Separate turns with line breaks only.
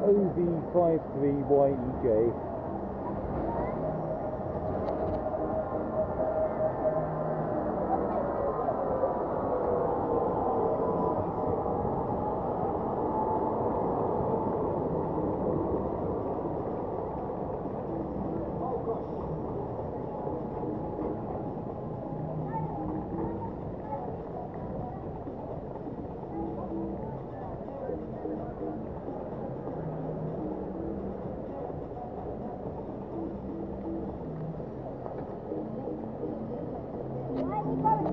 OV53YEJ Let's go.